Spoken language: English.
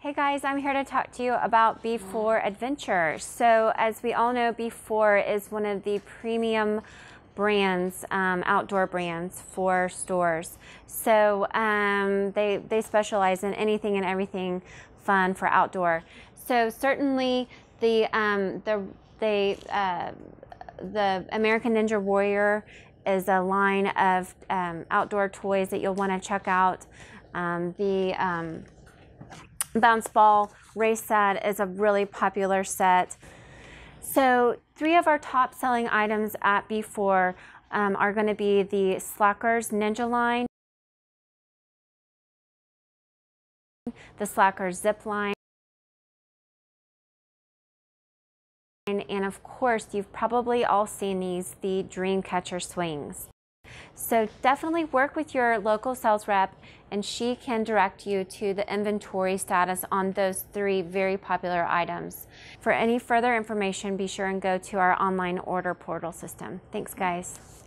Hey guys, I'm here to talk to you about B4 Adventure. So, as we all know, B4 is one of the premium brands, um, outdoor brands for stores. So, um, they, they specialize in anything and everything fun for outdoor. So, certainly, the, um, the, they, uh, the American Ninja Warrior is a line of um, outdoor toys that you'll want to check out. Um, the um, bounce ball race set is a really popular set. So three of our top selling items at B4 um, are going to be the Slackers Ninja line, the Slackers Zip line, and of course you've probably all seen these, the Dreamcatcher swings. So definitely work with your local sales rep and she can direct you to the inventory status on those three very popular items. For any further information, be sure and go to our online order portal system. Thanks guys.